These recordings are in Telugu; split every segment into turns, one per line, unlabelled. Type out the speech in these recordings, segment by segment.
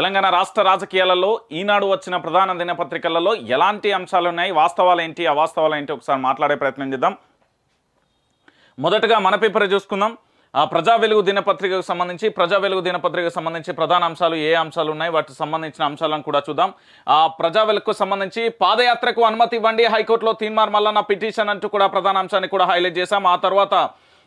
తెలంగాణ రాష్ట్ర రాజకీయాలలో ఈనాడు వచ్చిన ప్రధాన దినపత్రికలలో ఎలాంటి అంశాలు ఉన్నాయి వాస్తవాలు ఏంటి అవాస్తవాలు ఏంటి ఒకసారి మాట్లాడే ప్రయత్నం చేద్దాం. మొదటగా మన పేపర్ చూసుకుందాం. ఆ ప్రజా వెలుగు దినపత్రికకు సంబంధించి ప్రజా వెలుగు దినపత్రికకు సంబంధించి ప్రధాన అంశాలు ఏ అంశాలు ఉన్నాయి వాటికి సంబంధించిన అంశాలను కూడా చూద్దాం. ఆ ప్రజా వెలుగుకు సంబంధించి పాదయాత్రకు అనుమతి ఇవ్వండి. హైకోర్టులో తీన్మార్ మల్లన్న పిటిషన్ అంటూ కూడా ప్రధాన అంశాన్ని కూడా హైలైట్ చేశాం. ఆ తర్వాత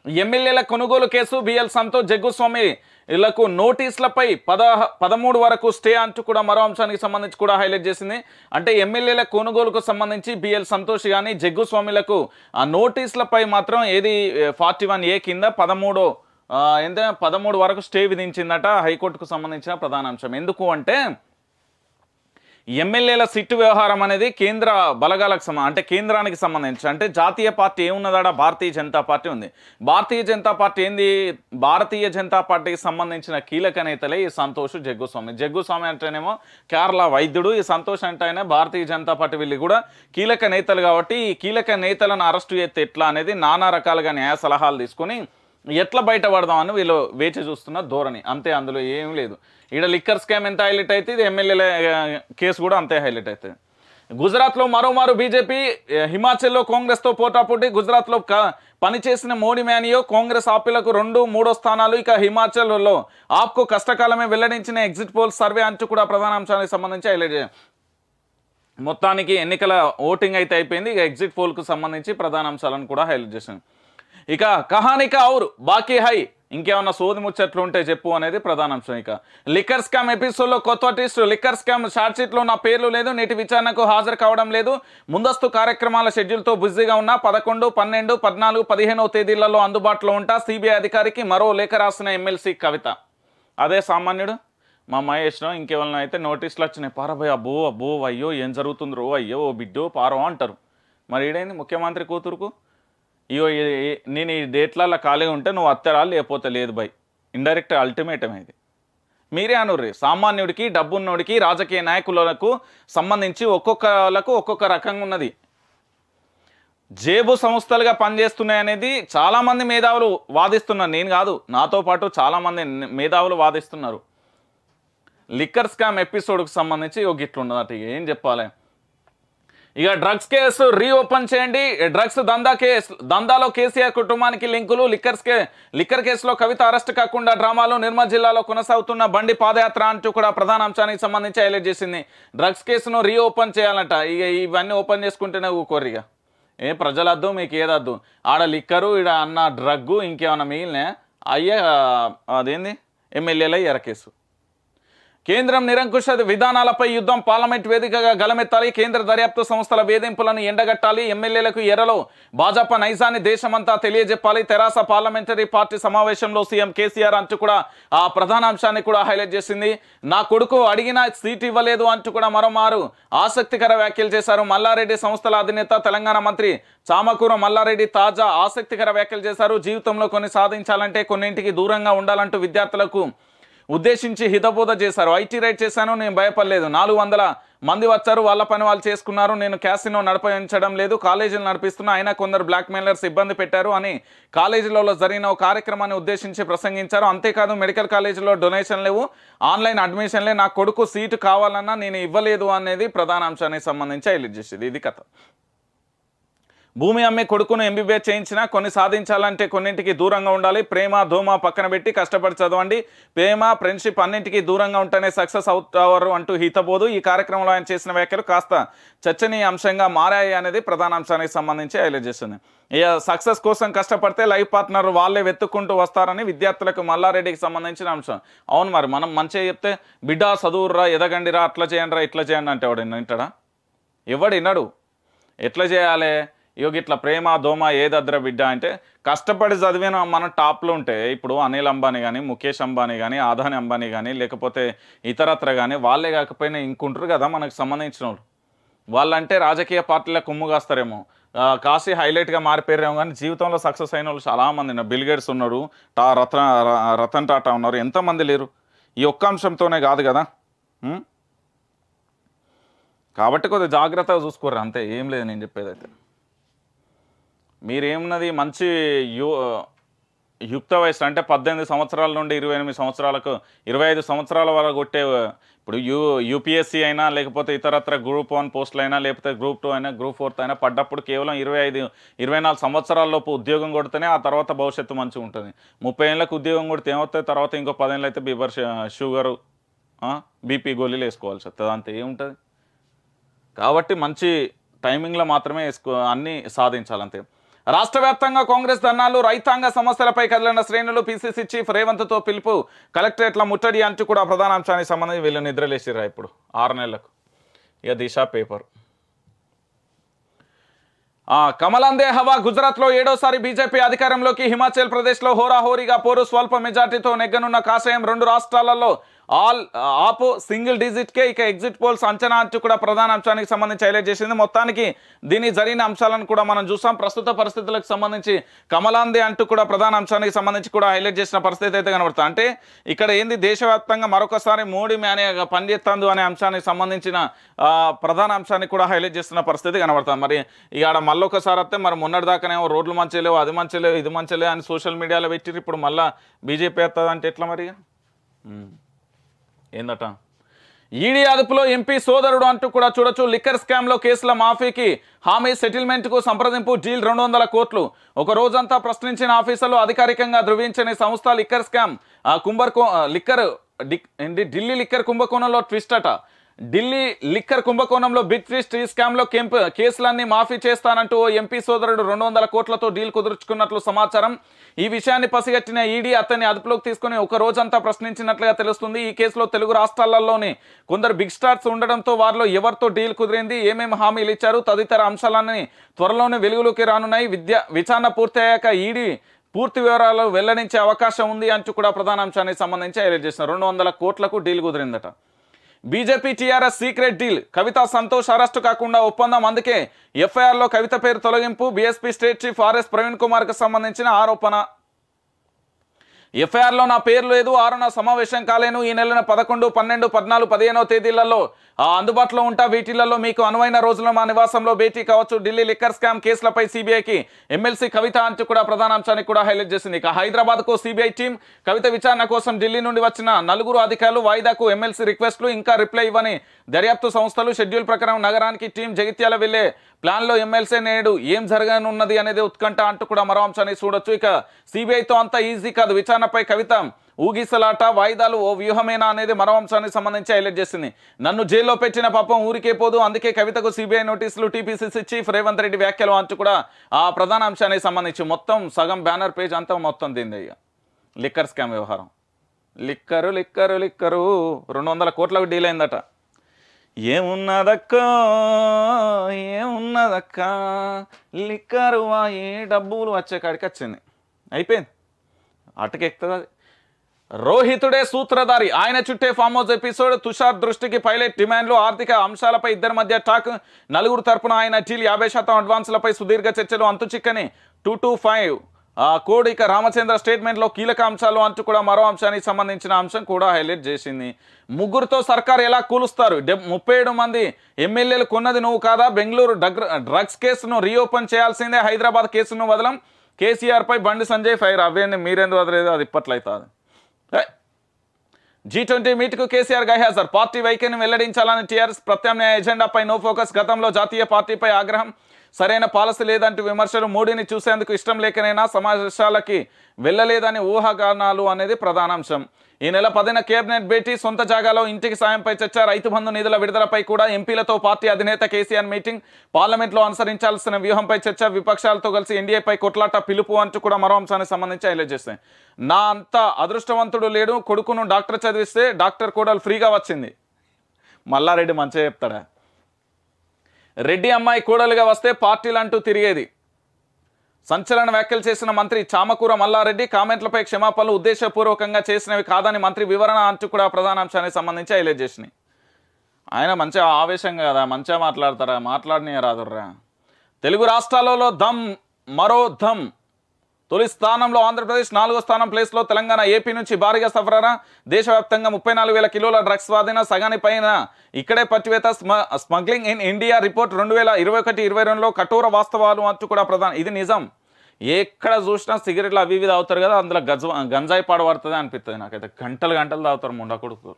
ఎమ్మెల్యేల కొనుగోలు కేసు బిఎల్ సంతోష్ జగ్గుస్వామి ఇళ్ళకు నోటీసులపై పదహ పదమూడు వరకు స్టే అంటూ కూడా మరో అంశానికి సంబంధించి కూడా హైలైట్ చేసింది. అంటే ఎమ్మెల్యేల కొనుగోలుకు సంబంధించి బిఎల్ సంతోష్ కానీ జగ్గుస్వామిలకు ఆ నోటీసులపై మాత్రం ఏది ఫార్టీ వన్ ఏ కింద పదమూడు ఎంత? పదమూడు వరకు స్టే విధించిందట హైకోర్టుకు సంబంధించిన ప్రధాన అంశం. ఎందుకు అంటే ఎమ్మెల్యేల సిట్టు వ్యవహారం అనేది కేంద్ర బలగాలకు సంబంధం అంటే కేంద్రానికి సంబంధించి అంటే జాతీయ పార్టీ ఏమున్నదాడ భారతీయ జనతా పార్టీ ఉంది. భారతీయ జనతా పార్టీ ఏంది? భారతీయ జనతా పార్టీకి సంబంధించిన కీలక నేతలే ఈ సంతోష్ జగ్గుస్వామి. జగ్గుస్వామి అంటేనేమో కేరళ వైద్యుడు ఈ సంతోష్ అంటే ఆయన భారతీయ జనతా పార్టీ వీళ్ళు కూడా కీలక నేతలు కాబట్టి ఈ కీలక నేతలను అరెస్టు చేస్తే ఎట్లా అనేది నానా రకాలుగా న్యాయ సలహాలు తీసుకొని ఎట్లా బయటపడదామని వీళ్ళు వేచి చూస్తున్న ధోరణి. అంతే అందులో ఏం లేదు. ఈడ లిక్కర్ స్కామ్ ఎంత హైలైట్ అయితే ఇది ఎమ్మెల్యేల కేసు కూడా అంతే హైలైట్ అవుతుంది గుజరాత్లో మరోమారు బీజేపీ హిమాచల్లో కాంగ్రెస్తో పోటాపోటీ. గుజరాత్లో క- పనిచేసిన మోడీ మేనియో కాంగ్రెస్ ఆపిలకు రెండు మూడో స్థానాలు. ఇక హిమాచల్లో ఆప్కు కష్టకాలమే వెల్లడించిన ఎగ్జిట్ పోల్ సర్వే అంటూ కూడా ప్రధాన అంశానికి సంబంధించి హైలైట్ మొత్తానికి ఎన్నికల ఓటింగ్ అయితే అయిపోయింది. ఇక ఎగ్జిట్ పోల్కు సంబంధించి ప్రధాన అంశాలను కూడా హైలైట్ చేశాను ఇక కహానిక ఔర్ బాకీ హై ఇంకేమన్నా సోది ముచ్చట్లు ఉంటే చెప్పు అనేది ప్రధాన అంశం ఇక. లిక్కర్ స్కామ్ ఎపిసోడ్లో కొత్త టీస్ట్ లిక్కర్ స్కామ్ షార్ట్షీట్లో నా పేర్లు లేదు నేటి విచారణకు హాజరు కావడం లేదు. ముందస్తు కార్యక్రమాల షెడ్యూల్తో బిజీగా ఉన్న పదకొండు పన్నెండు పద్నాలుగు పదిహేనవ తేదీలలో అందుబాటులో ఉంటా సిబిఐ అధికారికి మరో లేఖ రాసిన ఎమ్మెల్సీ కవిత. అదే సామాన్యుడు? మా మహేష్నో ఇంకెవరినో అయితే నోటీసులు వచ్చినాయి. పారభయ్ అబ్బో అబ్బో అయ్యో ఏం జరుగుతుందో అయ్యో ఓ బిడ్డో పారో అంటారు. మరి ఏడైంది ముఖ్యమంత్రి కూతురుకు? ఇయో నేను ఈ డేట్లలో ఖాళీగా ఉంటే నువ్వు అత్తరా లేకపోతే లేదు బై. ఇండైరెక్ట్ అల్టిమేటం ఇది. మీరే అనుర్రి. సామాన్యుడికి డబ్బున్నోడికి రాజకీయ నాయకులకు సంబంధించి ఒక్కొక్కలకు ఒక్కొక్క రకంగా ఉన్నది. జేబు సంస్థలుగా పనిచేస్తున్నాయి అనేది చాలామంది మేధావులు వాదిస్తున్నారు. నేను కాదు నాతో పాటు చాలామంది మేధావులు వాదిస్తున్నారు. లిక్కర్ స్కామ్ ఎపిసోడ్కి సంబంధించి ఒక ఇట్లున్నదట ఇక ఏం చెప్పాలి? ఇక డ్రగ్స్ కేసు రీఓపెన్ చేయండి. డ్రగ్స్ దందా కేసు దందాలో కేసీఆర్ కుటుంబానికి లింకులు లిక్కర్స్ కే లిక్కర్ కేసులో కవిత అరెస్ట్ కాకుండా డ్రామాలు నిర్మల్ జిల్లాలో కొనసాగుతున్న బండి పాదయాత్ర అంటూ కూడా ప్రధాన అంశానికి సంబంధించి హైలైట్ చేసింది. డ్రగ్స్ కేసును రీఓపెన్ చేయాలంట. ఇక ఇవన్నీ ఓపెన్ చేసుకుంటేనే ఊకోరిగా ఇక. ఏ ప్రజలద్దు మీకు ఏదద్దు. ఆడ లిక్కరు ఈడ అన్న డ్రగ్గు ఇంకేమైనా మిగిలినా అయ్యే అదేంది? ఎమ్మెల్యేల ఎర కేసు? కేంద్రం నిరంకుశ విధానాలపై యుద్ధం. పార్లమెంట్ వేదికగా గలమెత్తాలి. కేంద్ర దర్యాప్తు సంస్థల వేధింపులను ఎండగట్టాలి. ఎమ్మెల్యేలకు ఎర్రలో భాజపా నైజాన్ని దేశమంతా తెలియజెప్పాలి. తెరాస పార్లమెంటరీ పార్టీ సమావేశంలో సీఎం కేసీఆర్ అంటూ కూడా ఆ ప్రధాన అంశాన్ని కూడా హైలైట్ చేసింది. నా కొడుకు అడిగిన సీట్ ఇవ్వలేదు అంటూ కూడా మరోమారు ఆసక్తికర వ్యాఖ్యలు చేశారు. మల్లారెడ్డి సంస్థల అధినేత తెలంగాణ మంత్రి చామకూర మల్లారెడ్డి తాజా ఆసక్తికర వ్యాఖ్యలు చేశారు. జీవితంలో కొన్ని సాధించాలంటే కొన్నింటికి దూరంగా ఉండాలంటూ విద్యార్థులకు ఉద్దేశించి హితబోధ చేశారు. ఐటీ రైట్ చేశాను నేను భయపడలేదు. నాలుగు వందల మంది వచ్చారు వాళ్ళ పని వాళ్ళు చేసుకున్నారు. నేను క్యాసినో నడిపించడం లేదు కాలేజీలు నడిపిస్తున్నా. అయినా కొందరు బ్లాక్ మెయిలర్స్ ఇబ్బంది పెట్టారు అని కాలేజీలలో జరిగిన ఒక కార్యక్రమాన్ని ఉద్దేశించి ప్రసంగించారు. అంతేకాదు మెడికల్ కాలేజీలో డొనేషన్ లేవు ఆన్లైన్ అడ్మిషన్లే. నా కొడుకు సీటు కావాలన్నా నేను ఇవ్వలేదు అనేది ప్రధాన అంశానికి సంబంధించి హైలైట్ చేసేది. ఇది కథ. భూమి అమ్మే కొడుకును ఎంబీబీఎస్ చేయించినా కొన్ని సాధించాలంటే కొన్నింటికి దూరంగా ఉండాలి. ప్రేమ ధూమ పక్కన పెట్టి కష్టపడి చదవండి. ప్రేమ ఫ్రెండ్షిప్ అన్నింటికి దూరంగా ఉంటేనే సక్సెస్ అవుతారు అంటూ హితబోధు. ఈ కార్యక్రమంలో ఆయన చేసిన వ్యాఖ్యలు కాస్త చర్చనీయ అంశంగా మారాయి అనేది ప్రధాన అంశానికి సంబంధించి హైలైట్ చేస్తుంది. ఇక సక్సెస్ కోసం కష్టపడితే లైఫ్ పార్ట్నర్ వాళ్ళే వెతుక్కుంటూ వస్తారని విద్యార్థులకు మల్లారెడ్డికి సంబంధించిన అంశం. అవును మరి మనం మంచిగా చెప్తే బిడ్డ చదువురా ఎదగండిరా అట్లా చేయండిరా ఇట్లా చేయండి అంటే ఎవడు వింటాడా? ఎవడు వినడు? ఎట్లా చేయాలి? ఇగో ఇట్లా ప్రేమ దోమ ఏదద్ర బిడ్డ అంటే కష్టపడి చదివిన మన టాప్లో ఉంటే ఇప్పుడు అనిల్ అంబానీ కానీ ముఖేష్ అంబానీ కానీ ఆదాని అంబానీ కానీ లేకపోతే ఇతరత్ర కానీ వాళ్ళే కాకపోయినా ఇంకుంటారు కదా మనకు సంబంధించిన వాళ్ళు. వాళ్ళంటే రాజకీయ పార్టీల కొమ్ము కాస్తారేమో. కాశీ హైలైట్గా మారిపోయారేమో కానీ జీవితంలో సక్సెస్ అయిన వాళ్ళు చాలామంది ఉన్నారు. బిల్ గేట్స్ ఉన్నారు టా రతన్ రతన్ టాటా ఉన్నారు. ఎంతమంది లేరు? ఈ ఒక్క అంశంతోనే కాదు కదా? కాబట్టి కొద్దిగా జాగ్రత్తగా చూసుకోర్రు అంతే. ఏం లేదు నేను చెప్పేది అయితే మీరేమున్నది మంచి యు యుక్త వయసు అంటే పద్దెనిమిది సంవత్సరాల నుండి ఇరవై ఎనిమిది సంవత్సరాలకు ఇరవై ఐదు సంవత్సరాల వరకు కొట్టే ఇప్పుడు యూ యూపీఎస్సీ అయినా లేకపోతే ఇతరత్ర గ్రూప్ వన్ పోస్టులు అయినా లేకపోతే గ్రూప్ టూ అయినా గ్రూప్ ఫోర్త్ అయినా పడ్డప్పుడు కేవలం ఇరవై ఐదు ఇరవై నాలుగు సంవత్సరాలలోపు ఉద్యోగం కొడితేనే ఆ తర్వాత భవిష్యత్తు మంచిగా ఉంటుంది. ముప్పై ఏళ్ళకు ఉద్యోగం కొడితే ఏమవుతుంది? తర్వాత ఇంకో పదేళ్ళు అయితే బీబర్ షుగరు బీపీ గోళీలు వేసుకోవాల్సి వస్తుంది. అంతే ఏముంటుంది? కాబట్టి మంచి టైమింగ్లో మాత్రమే వేసుకో అన్నీ సాధించాలంతే. రాష్ట్ర వ్యాప్తంగా కాంగ్రెస్ ధర్నాలు రైతాంగ సమస్యలపై కదిలిన శ్రేణులు పిసిసి చీఫ్ రేవంత్తో పిలుపు కలెక్టరేట్ల ముట్టడి అంటూ కూడా ప్రధాన అంశానికి సంబంధించి వీళ్ళు నిద్రలేసిరా ఇప్పుడు ఆరు నెలలకు. ఇక దిశ పేపర్. ఆ, కమలందే హవా గుజరాత్లో ఏడోసారి బీజేపీ అధికారంలోకి హిమాచల్ ప్రదేశ్లో హోరాహోరీగా పోరు స్వల్ప మెజార్టీతో నెగ్గనున్న కాషాయం రెండు రాష్ట్రాలలో ఆల్ ఆపు సింగిల్ డిజిట్కే ఇక ఎగ్జిట్ పోల్స్ అంచనా అంటూ కూడా ప్రధాన అంశానికి సంబంధించి హైలైట్ చేసింది. మొత్తానికి దీని జరిగిన అంశాలను కూడా మనం చూసాం ప్రస్తుత పరిస్థితులకు సంబంధించి కమలాందే అంటూ కూడా ప్రధాన అంశానికి సంబంధించి కూడా హైలైట్ చేసిన పరిస్థితి అయితే కనబడుతుంది. అంటే ఇక్కడ ఏంది? దేశవ్యాప్తంగా మరొకసారి మోడీ మేనే పనిచేస్తుంది అనే అంశానికి సంబంధించిన ప్రధాన అంశాన్ని కూడా హైలైట్ చేస్తున్న పరిస్థితి కనబడుతుంది. మరి ఇక మళ్ళొకసారి వస్తే మరి మొన్నటి దాకానేమో రోడ్లు మంచిగా అది మంచిలేవు ఇది మంచిగా అని సోషల్ మీడియాలో పెట్టిరు ఇప్పుడు మళ్ళీ బీజేపీ వస్తుంది అంటే ఎట్లా మరి ఏందట? ఈడీ అదుపులో ఎంపీ సోదరుడు అంటూ కూడా చూడొచ్చు లిక్కర్ స్కామ్లో కేసుల మాఫీకి హామీ సెటిల్మెంట్కు సంప్రదింపు డీల్ రెండు వందల కోట్లు. ఒక రోజంతా ప్రశ్నించిన ఆఫీసర్లు అధికారికంగా ధృవించని సంస్థ లిక్కర్ స్కామ్. ఆ కుంభర్ లిక్కర్ ఏంటి ఢిల్లీ లిక్కర్ కుంభకోణంలో ట్విస్ట్ అట. ఢిల్లీ లిక్కర్ కుంభకోణంలో బిగ్ ఫిష్ టీ స్కామ్లో కెంప్ కేసులన్నీ మాఫీ చేస్తానంటూ ఓ ఎంపీ సోదరుడు రెండు వందల కోట్లతో డీల్ కుదుర్చుకున్నట్లు సమాచారం. ఈ విషయాన్ని పసిగట్టిన ఈడీ అతన్ని అదుపులోకి తీసుకుని ఒక రోజంతా ప్రశ్నించినట్లుగా తెలుస్తుంది. ఈ కేసులో తెలుగు రాష్ట్రాలలోని కొందరు బిగ్ స్టార్స్ ఉండడంతో వారిలో ఎవరితో డీల్ కుదిరింది ఏమేమి హామీలు ఇచ్చారు తదితర అంశాలన్నీ త్వరలోనే వెలుగులోకి రానున్నాయి. విద్య విచారణ పూర్తయ్యాక ఈడీ పూర్తి వివరాలు వెల్లడించే అవకాశం ఉంది అంటూ కూడా ప్రధాన అంశానికి సంబంధించి హైలైట్ చేసిన రెండు వందల కోట్లకు deal కుదిరిందట. BJP TRS secret deal. Kavitha Santosh arrest కాకుండా ఒప్పందం. అందుకే ఎఫ్ఐఆర్లో కవిత పేరు తొలగింపు. BSP state chief RS Praveen కుమార్కు సంబంధించిన ఆరోపణ. ఎఫ్ఐఆర్లో నా పేరు లేదు ఆరు నా సమావేశం కాలేను ఈ నెలన పదకొండు పన్నెండు పద్నాలుగు పదిహేనో తేదీలలో అందుబాటులో ఉంటా వీటిలలో మీకు అనువైన రోజుల్లో మా నివాసంలో భేటీ కావచ్చు. ఢిల్లీ లిక్కర్ స్కామ్ కేసులపై సిబిఐకి ఎమ్మెల్సీ కవిత అంటూ కూడా ప్రధానాంశానికి కూడా హైలైట్ చేసింది. ఇక హైదరాబాద్కు సిబిఐ టీం కవిత విచారణ కోసం ఢిల్లీ నుండి వచ్చిన నలుగురు అధికారులు వాయిదాకు ఎమ్మెల్సీ రిక్వెస్ట్లు ఇంకా రిప్లై ఇవ్వని దర్యాప్తు సంస్థలు షెడ్యూల్ ప్రకారం నగరానికి టీం జగిత్యాల వెళ్ళే ప్లాన్లో ఎమ్మెల్సీ నేడు ఏం జరగనున్నది అనేది ఉత్కంఠ అంటూ కూడా మరో అంశాన్ని చూడొచ్చు. ఇక సిబిఐతో అంత ఈజీ కాదు. విచారణపై కవిత ఊగిసలాట వాయిదాలు ఓ వ్యూహమేనా అనేది మరో అంశానికి సంబంధించి హైలైట్ చేసింది. నన్ను జైల్లో పెట్టిన పాపం ఊరికే పోదు. అందుకే కవితకు సిబిఐ నోటీసులు టీపీసీసీ చీఫ్ రేవంత్ రెడ్డి వ్యాఖ్యలు అంటూ కూడా ఆ ప్రధాన అంశానికి సంబంధించి మొత్తం సగం బ్యానర్ పేజ్ అంతా మొత్తం దీంది ఇక. లిక్కర్ స్కామ్ వ్యవహారం. Liquor liquor liquor. రెండు వందల కోట్లకు డీల్ అయిందట ఏమున్నదక్క? ఏమున్నదక్క? లిక్కరు ఏ డబ్బులు వచ్చే కాడికి వచ్చింది. అయిపోయింది. అటకెక్కుతుంది. అది రోహితుడే సూత్రధారి. ఆయన చుట్టే ఫామ్ హౌస్ ఎపిసోడ్. తుషార్ దృష్టికి పైలట్ డిమాండ్లు ఆర్థిక అంశాలపై ఇద్దరి మధ్య టాక్. నలుగురు తరపున ఆయన డీల్ యాభై శాతం అడ్వాన్స్లపై సుదీర్ఘ చర్చలు. అంతు చిక్కని. Two two five. ఆ కోడ్ ఇక రామచంద్ర స్టేట్మెంట్లో కీలక అంశాలు అంటూ కూడా మరో అంశానికి సంబంధించిన అంశం కూడా హైలైట్ చేసింది. ముగ్గురుతో సర్కార్ ఎలా కూలుస్తారు? ముప్పై ఏడు మంది ఎమ్మెల్యేలు కొన్నది నువ్వు కాదా? బెంగళూరు డ్రగ్స్ కేసును రీఓపెన్ చేయాల్సిందే. హైదరాబాద్ కేసును వదలం. కేసీఆర్ పై బండి సంజయ్ ఫైర్. అవేంది మీరెందు వదలేదు? అది ఇప్పట్లయితుంది జీ ట్వంటీ మీట్కు కేసీఆర్ గైహాజర్ పార్టీ వైఖరిని వెల్లడించాలని టీఆర్ఎస్ ప్రత్యామ్నాయ ఎజెండాపై నో ఫోకస్. గతంలో జాతీయ పార్టీపై ఆగ్రహం సరైన పాలసీ లేదంటూ విమర్శలు మోడీని చూసేందుకు ఇష్టం లేకనైనా సమావేశాలకి వెళ్ళలేదని ఊహాగానాలు అనేది ప్రధానాంశం. ఈ నెల పదిన కేబినెట్ భేటీ సొంత జాగాలో ఇంటికి సాయంపై చర్చ రైతు బంధు నిధుల విడుదలపై కూడా ఎంపీలతో పార్టీ అధినేత కేసీఆర్ మీటింగ్ పార్లమెంట్లో అనుసరించాల్సిన వ్యూహంపై చర్చ విపక్షాలతో కలిసి ఎన్డీఏపై కొట్లాట పిలుపు అంటూ కూడా మరో అంశానికి సంబంధించి హైలైట్ చేస్తాయి. నా అంత అదృష్టవంతుడు లేడు కొడుకును డాక్టర్ చదివిస్తే డాక్టర్ కూడా ఫ్రీగా వచ్చింది. మల్లారెడ్డి మంచిగా చెప్తాడా? రెడ్డి అమ్మాయి కూడలుగా వస్తే పార్టీలంటూ తిరిగేది. సంచలన వ్యాఖ్యలు చేసిన మంత్రి చామకూర మల్లారెడ్డి కామెంట్లపై క్షమాపణలు ఉద్దేశపూర్వకంగా చేసినవి కాదని మంత్రి వివరణ అంటూ కూడా ప్రధానాంశానికి సంబంధించి హైలైట్ చేసినాయి. ఆయన మంచిగా ఆవేశంగా కదా మంచిగా మాట్లాడతారా? మాట్లాడినే రాదుర్రా తెలుగు రాష్ట్రాలలో దమ్ మరో ధమ్ తొలి స్థానంలో ఆంధ్రప్రదేశ్ నాలుగో స్థానం ప్లేస్లో తెలంగాణ ఏపీ నుంచి భారీగా సఫరారా దేశవ్యాప్తంగా ముప్పై నాలుగు వేల కిలోల డ్రగ్స్ స్వాధీన సగాని పైన ఇక్కడే పట్టివేత స్మగ్లింగ్ ఇన్ ఇండియా రిపోర్ట్ రెండు వేల ఇరవై ఒకటి ఇరవై రెండులో కఠోర వాస్తవాలు అంటూ కూడా ప్రధాన ఇది నిజం. ఎక్కడ చూసినా సిగరెట్లు అవి ఇవి తాగుతారు కదా అందులో గజ గంజాయి పాడబడుతుంది అనిపిస్తుంది నాకైతే. గంటలు గంటలు తాగుతారు ముండకొడుకు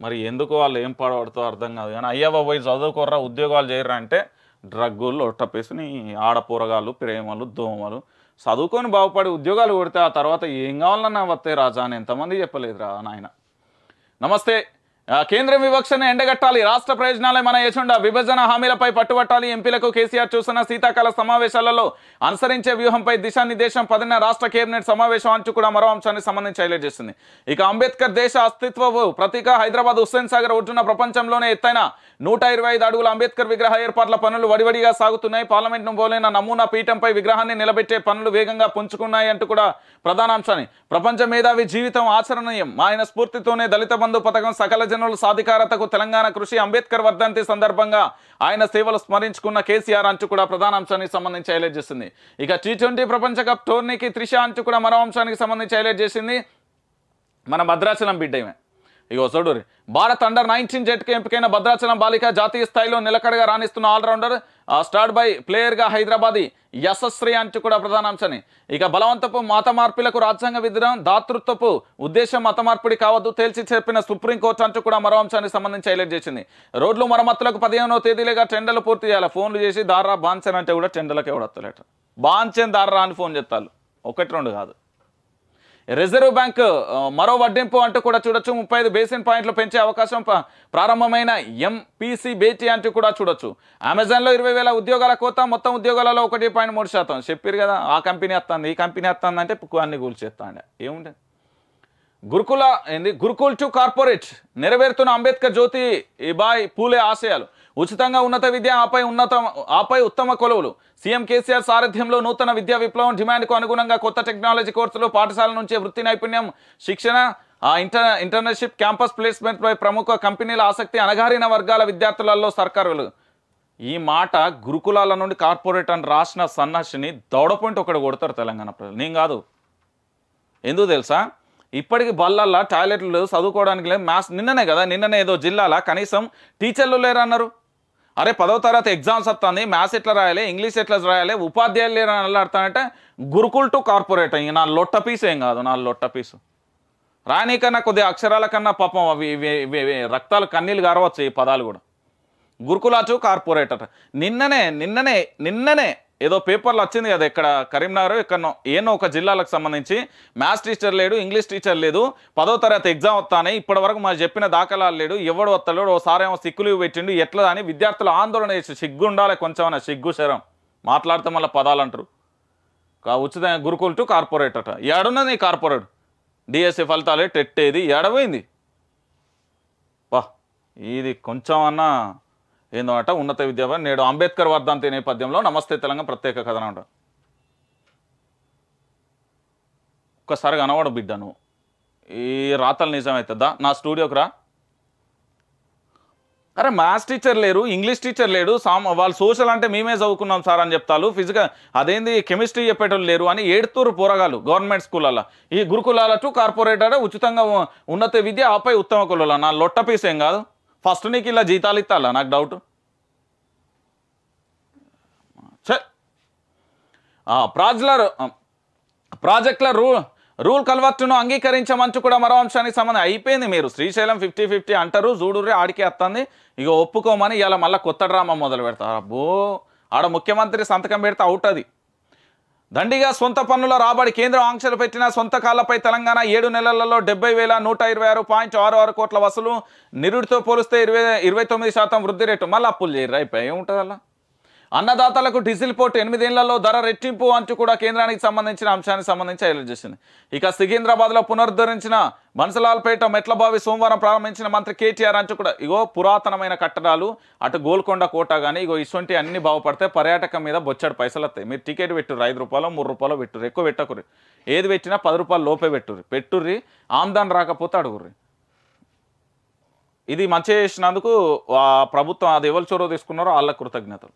మరి ఎందుకు వాళ్ళు ఏం పాడబడుతుందో అర్థం కాదు కానీ అయ్యవ్వ పోయి చదువుకోర్రా ఉద్యోగాలు చేయరా అంటే డ్రగ్గులు ఒట్టపేసుని ఆడపూరగాళ్ళు ప్రేమలు దోమలు చదువుకొని బాగుపడి ఉద్యోగాలు కొడితే ఆ తర్వాత ఏం కావాలన్నా వస్తాయి రాజా అని ఎంతమంది చెప్పలేదురా నాయన. నమస్తే. కేంద్రం వివక్షను ఎండగట్టాలి. రాష్ట్ర ప్రయోజనాలే మన యచుండ విభజన హామీలపై పట్టుబట్టాలి ఎంపీలకు కేసీఆర్ చూసిన శీతాకాల సమావేశాలలో అనుసరించే వ్యూహంపై దిశానిర్దేశం పదిన రాష్ట్ర కేబినెట్ సమావేశం అంచు కూడా మరో అంశానికి సంబంధించి హైలైట్ ఇక అంబేద్కర్ దేశ అస్తిత్వపు ప్రతీక హైదరాబాద్ హుస్సేన్ సాగర్ ఒడ్డున ప్రపంచంలోనే ఎత్తైన నూట ఇరవై అడుగుల అంబేద్కర్ విగ్రహ ఏర్పాట్ల పనులు వడివడిగా సాగుతున్నాయి. పార్లమెంట్ను పోలైన నమూనా పీఠంపై విగ్రహాన్ని నిలబెట్టే పనులు వేగంగా పుంజుకున్నాయి అంటూ కూడా ప్రధాన అంశాన్ని. ప్రపంచ మేధావి జీవితం ఆచరణీయం. ఆయన స్ఫూర్తితోనే దళిత బంధు పథకం సకల జనుల సాధికారతకు తెలంగాణ కృషి అంబేద్కర్ వర్ధంతి సందర్భంగా ఆయన సేవలు స్మరించుకున్న కేసీఆర్ అంచు కూడా ప్రధాన అంశానికి సంబంధించి హైలైట్ చేసింది. ఇక టీ ట్వంటీ ప్రపంచ కప్ టోర్నీకి త్రిష అంచు కూడా మరో అంశానికి సంబంధించి హైలైట్ చేసింది. మన భద్రాచలం బిడ్డ ఇగో చూడు భారత్ అండర్ నైన్టీన్ జట్కి ఎంపికైన భద్రాచలం బాలిక జాతీయ స్థాయిలో నిలకడగా రాణిస్తున్న ఆల్రౌండర్ ఆ, స్టార్ట్ బై ప్లేయర్గా హైదరాబాదీ యశస్శ్రీ అంటూ కూడా ప్రధాన అంశాన్ని. ఇక బలవంతపు మత మార్పులకు రాజ్యాంగ విధానం దాతృత్వపు ఉద్దేశం మత మార్పిడి కావద్దు తేల్చి చెప్పిన సుప్రీంకోర్టు అంటూ కూడా మరో అంశానికి సంబంధించి హైలైట్ చేసింది. రోడ్లు మరమ్మతులకు పదిహేనో తేదీలుగా టెండర్లు పూర్తి చేయాలి. ఫోన్లు చేసి దారా బాన్సన్ అంటే కూడా టెండర్లకు ఎవడత్తలేట బాన్సన్ దారా అని ఫోన్ చెప్తారు ఒకటి రెండు కాదు. రిజర్వ్ బ్యాంక్ మరో వడ్డింపు అంటూ కూడా చూడొచ్చు. ముప్పై ఐదు బేసిన్ పాయింట్లు పెంచే అవకాశం ప్రారంభమైన ఎంపీసీ బేటీ అంటూ కూడా చూడొచ్చు. అమెజాన్లో ఇరవై వేల ఉద్యోగాల కోత మొత్తం ఉద్యోగాలలో ఒకటి పాయింట్ మూడు శాతం. చెప్పారు కదా ఆ కంపెనీ వస్తుంది ఈ కంపెనీ వస్తుంది అంటే అన్ని కూల్చేస్తా అండి ఏముండే? గురుకుల ఏంది? గురుకుల్ టు కార్పొరేట్. నెరవేరుతున్న అంబేద్కర్ జ్యోతి బాయ్ పూలే ఆశయాలు. ఉచితంగా ఉన్నత విద్య ఆపై ఉన్నత ఆపై ఉత్తమ కొలువులు. సీఎం కేసీఆర్ సారథ్యంలో నూతన విద్యా విప్లవం డిమాండ్కు అనుగుణంగా కొత్త టెక్నాలజీ కోర్సులు పాఠశాల నుంచి వృత్తి నైపుణ్యం శిక్షణ ఆ ఇంటర్ ఇంటర్న్షిప్ క్యాంపస్ ప్లేస్మెంట్పై ప్రముఖ కంపెనీల ఆసక్తి అణగారిన వర్గాల విద్యార్థులలో సర్కారులు. ఈ మాట గురుకులాల నుండి కార్పొరేట్ అని రాసిన సన్నాసిని దౌడపాయింట్ ఒకటి కొడతారు తెలంగాణ ప్రజలు. నేను కాదు. ఎందుకు తెలుసా? ఇప్పటికి బళ్ళల్లో టాయిలెట్లు చదువుకోవడానికి లేదు మ్యాథ్స్ నిన్ననే కదా నిన్ననే ఏదో జిల్లాల కనీసం టీచర్లు లేరన్నారు. అరే పదవ తరగతి ఎగ్జామ్స్ వస్తుంది మ్యాథ్స్ ఎట్లా రాయాలి ఇంగ్లీష్ ఎట్లా రాయాలి ఉపాధ్యాయులు లేరని అల్లాడుతానంటే గురుకుల్ టు కార్పొరేట్ ఇంక నా లొట్ట పీస్ ఏం కాదు నా లొట్ట పీసు. రానీకన్నా కొద్దిగా అక్షరాల కన్నా పాపం అవి రక్తాలు కన్నీళ్ళు గారవచ్చు ఈ పదాలు కూడా. గురుకులాచు కార్పొరేటర్. నిన్ననే నిన్ననే నిన్ననే ఏదో పేపర్లో వచ్చింది కదా ఇక్కడ కరీంనగర్ ఎక్కడనో ఏనో ఒక జిల్లాలకు సంబంధించి. మ్యాథ్స్ టీచర్ లేడు ఇంగ్లీష్ టీచర్ లేదు. పదో తరగతి ఎగ్జామ్ వస్తానే ఇప్పటి వరకు మాకు చెప్పిన దాఖలాలు లేడు. ఎవడు వస్తలేడు ఓసారి ఏమో సిక్కులు పెట్టిండు ఎట్లా అని విద్యార్థులు ఆందోళన చేసి సిగ్గు ఉండాలి కొంచెం అన్న సిగ్గు శరం. మాట్లాడితే మళ్ళీ పదాలు అంటారు కా- ఉచిత గురుకుల్ టు కార్పొరేట్ అట. ఏడున్నది కార్పొరేట్? డిఎస్సి ఫలితాలే టెట్టేది ఏడబోయింది. వా ఇది కొంచెం అన్నా ఏందో ఉన్నత విద్య నేడు అంబేద్కర్ వర్ధంతి నేపథ్యంలో నమస్తే తెలంగాణ ప్రత్యేక కథనం అంట ఒక్కసారి కనవాడు బిడ్డ నువ్వు. ఈ రాతలు నిజమవుతుందా నా స్టూడియోకి రా. అరే మ్యాథ్స్ టీచర్ లేరు ఇంగ్లీష్ టీచర్ లేడు సామ్ వాళ్ళు సోషల్ అంటే మేమే చదువుకున్నాం సార్ అని చెప్తారు ఫిజికల్ అదేంది కెమిస్ట్రీ చెప్పేటోళ్ళు లేరు అని ఏడుతూరు పోరగాలు గవర్నమెంట్ స్కూళ్ళల్లో. ఈ గురుకులాల టు కార్పొరేటర్ ఉచితంగా ఉన్నత విద్య ఆపై ఉత్తమ కులాల. నా లొట్ట పీస్ ఏం కాదు. ఫస్ట్ నీకు ఇలా జీతాలు ఇస్తాలా? నాకు డౌట్ ప్రాజ్లర్ ప్రాజెక్టుల రూ రూల్ కన్వర్ట్ను అంగీకరించమంటూ కూడా మరో అంశానికి సంబంధం అయిపోయింది మీరు. శ్రీశైలం ఫిఫ్టీ ఫిఫ్టీ అంటారు జూడూరే ఆడికి వస్తుంది. ఇక ఒప్పుకోమని ఇలా మళ్ళీ కొత్త డ్రామా మొదలు పెడతారు. అబ్బో! ఆడ ముఖ్యమంత్రి సంతకం పెడితే అవుట్ అది. దండిగా సొంత పన్నుల రాబడి కేంద్రం ఆంక్షలు పెట్టిన సొంత కాళ్ళపై తెలంగాణ ఏడు నెలలలో డెబ్బై వేల నూట ఇరవై ఆరు పాయింట్ ఆరు ఆరు కోట్ల వసూలు నిరుడితో పోలిస్తే ఇరవై ఇరవై తొమ్మిది శాతం వృద్ధి రేటు. మళ్ళీ అప్పులు చేయరు? అయిపోయి ఏముంటుంది అలా అన్నదాతలకు డీజిల్ పోర్టు ఎనిమిదేళ్ళలో ధర రెట్టింపు అంటూ కూడా కేంద్రానికి సంబంధించిన అంశానికి సంబంధించి హైలైట్ చేసింది. ఇక సికింద్రాబాద్లో పునరుద్ధరించిన బన్సలాల్పేట మెట్లబావి సోమవారం ప్రారంభించిన మంత్రి కేటీఆర్ అంటూ కూడా ఇగో పురాతనమైన కట్టడాలు అటు గోల్కొండ కోట కానీ ఇగో ఇటువంటి అన్ని బాగుపడితే పర్యాటకం మీద బొచ్చడు పైసలు వస్తాయి. మీరు టికెట్ పెట్టుర్రు ఐదు రూపాయలు మూడు రూపాయలు పెట్టుర్రు ఎక్కువ పెట్టకుర్రి. ఏది పెట్టినా పది రూపాయలు లోపే పెట్టుర్రి. పెట్టుర్రి ఆమ్దాన్ రాకపోతే అడుగుర్రి. ఇది మంచిగా చేసినందుకు ప్రభుత్వం అది ఎవరు చొరవ తీసుకున్నారో వాళ్ళ కృతజ్ఞతలు.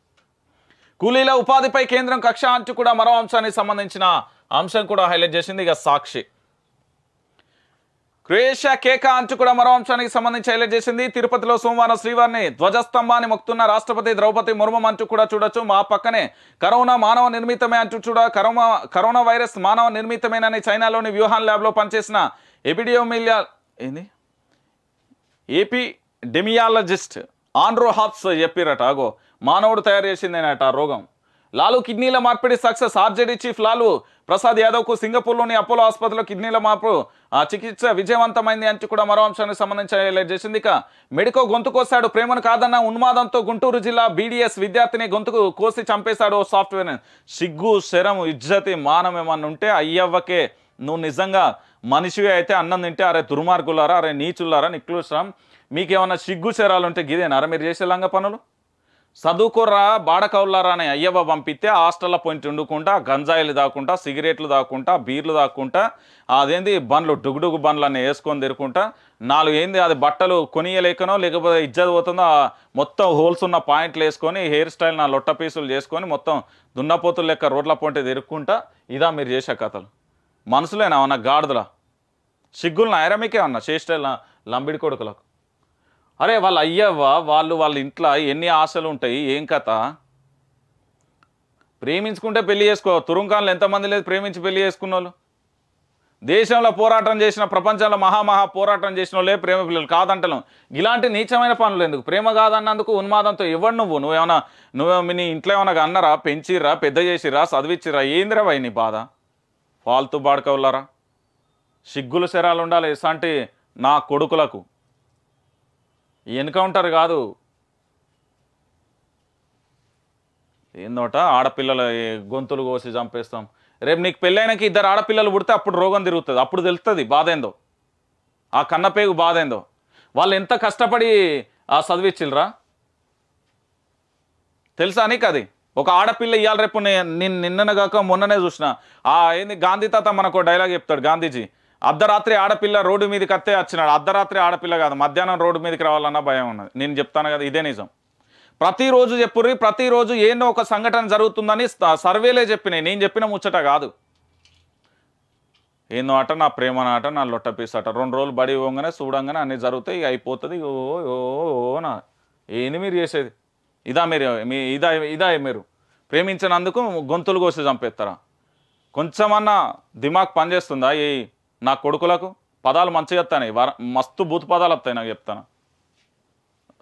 కూలీల ఉపాధిపై కేంద్రం కక్ష అంటూ కూడా మరో అంశానికి సంబంధించిన అంశం కూడా హైలైట్ చేసింది. ఇక సాక్షి. క్రొయేషియా కేక అంచు కూడా మరో అంశానికి సంబంధించి హైలైట్ చేసింది. తిరుపతిలో సోమవారం శ్రీవారిని ధ్వజస్తంభాన్ని మొక్కుతున్న రాష్ట్రపతి ద్రౌపది ముర్ము అంచు కూడా చూడొచ్చు. మా పక్కనే కరోనా మానవ నిర్మితమే అంటూ చూడ కరోనా కరోనా వైరస్ మానవ నిర్మితమేనని చైనాలోని వ్యూహాన్ ల్యాబ్లో పనిచేసిన ఎపిడియోమిలియా ఏంది? ఏపీ డెమియాలజిస్ట్ ఆండ్రో హాప్స్ చెప్పిరట. అగో మానవుడు తయారు చేసిందేనట ఆ రోగం. లాలు కిడ్నీల మార్పిడి success. RJD chief Lalu Prasad యాదవ్కు సింగపూర్లోని అపోలో ఆసుపత్రిలో కిడ్నీల మార్పు ఆ చికిత్స విజయవంతమైంది అని కూడా మరో అంశానికి సంబంధించి హైలైట్ చేసింది. ఇక మెడికో గొంతు కోసాడు ప్రేమను కాదన్న ఉన్మాదంతో గుంటూరు జిల్లా బీడీఎస్ విద్యార్థిని గొంతుకు కోసి చంపేశాడు ఓ సాఫ్ట్వేర్ సిగ్గు శరం ఇజ్జతి మానం ఏమన్నా ఉంటే అయ్యవ్వకే. నువ్వు నిజంగా మనిషివి అయితే అన్నం తింటే అరే దుర్మార్గులారా అరే నీచులారా నిక్లూసరం మీకేమన్నా సిగ్గు శరాలు ఉంటే గిదేనారా మీరు చేసే లంగ పనులు? చదువుకోర్రా బాడకౌల్లారా అని అయ్యవ్వ పంపిస్తే హాస్టల్లో పోయి తిండుకుంటా గంజాయిలు దాక్కుంటా సిగరెట్లు దాక్కుంటా బీర్లు దాక్కుంటా అదేంది బండ్లు డుగుడుగు బండ్లన్నీ వేసుకొని తిరుకుంటా. నాలుగు ఏంది అది బట్టలు కొనియలేకనో లేకపోతే ఇజ్జత్ పోతుందో ఆ మొత్తం హోల్స్ ఉన్న పాయింట్లు వేసుకొని హెయిర్ స్టైల్ నా లొట్ట పీసులు చేసుకొని మొత్తం దున్నపోతులు లెక్క రోడ్ల పొంటి తిరుక్కుంటా. ఇదా మీరు చేసే కథలు. మనసులేనా అన్న గాడిదలా? సిగ్గులు నాయరమికే అన్న చేష్టల లంబిడి కొడుకులకు. అరే వాళ్ళ అయ్యవ్వ వాళ్ళు వాళ్ళ ఇంట్లో ఎన్ని ఆశలు ఉంటాయి ఏం కథ? ప్రేమించుకుంటే పెళ్ళి చేసుకో తురుంకాన్లు ఎంతమంది లేదు ప్రేమించి పెళ్ళి చేసుకున్న వాళ్ళు దేశంలో పోరాటం చేసిన ప్రపంచంలో మహామహా పోరాటం చేసిన వాళ్ళే ప్రేమ పిల్లలు కాదంటలేం. ఇలాంటి నీచమైన పనులు ఎందుకు? ప్రేమ కాదన్నందుకు ఉన్మాదంతో ఎవరు నువ్వు? నువ్వేమన్నా నువ్వు నీ ఇంట్లో ఏమన్నా అన్నరా? పెంచిర్రా పెద్ద చేసిర్రా చదివిచ్చిర్రా? ఏందిరా వై నీ బాధ? ఫాల్తూ బాడకవులారా? సిగ్గులు శరాలు ఉండాలి ఇసంటి నా కొడుకులకు. ఎన్కౌంటర్ కాదు. ఏందోట ఆడపిల్లల గొంతులు కోసి చంపేస్తాం. రేపు నీకు పెళ్ళైనాక ఇద్దరు ఆడపిల్లలు పుడితే అప్పుడు రోగం తిరుగుతుంది. అప్పుడు తెలుస్తుంది బాధ ఏందో ఆ కన్నపేగు బాధ ఏందో వాళ్ళు ఎంత కష్టపడి ఆ చదివిచ్చిల్రా? తెలుసా నీకు అది ఒక ఆడపిల్ల ఇవాళ రేపు నేను నిన్ననగాక మొన్ననే చూసిన. ఆ ఏంది గాంధీ తాత మనకు డైలాగ్ చెప్తాడు గాంధీజీ. అర్ధరాత్రి ఆడపిల్ల రోడ్డు మీదకి అత్తే వచ్చినాడు. అర్ధరాత్రి ఆడపిల్ల కాదు మధ్యాహ్నం రోడ్డు మీదకి రావాలన్న భయం ఉన్నది. నేను చెప్తాను కదా ఇదే నిజం. ప్రతిరోజు చెప్పుర్రి ప్రతిరోజు ఏందో ఒక సంఘటన జరుగుతుందని సర్వేలే చెప్పినాయి. నేను చెప్పిన ముచ్చట కాదు. ఏందో అట నా ప్రేమ నాట నా లొట్టపీస్ అట రెండు రోజులు బడి పోగానే చూడంగానే అన్నీ జరుగుతాయి అయిపోతుంది. ఓ ఓ ఓ నా. ఏంది మీరు చేసేది? ఇదా మీరు మీ ఇదా ఇదా మీరు. ప్రేమించినందుకు గొంతులు కోసి చంపేస్తారా కొంచెమన్నా దిమాగ్ పనిచేస్తుందా? ఈ నా కొడుకులకు పదాలు మంచిగా వస్తాయి. వర మస్తు బూత్ పదాలు వస్తాయి నాకు చెప్తాను.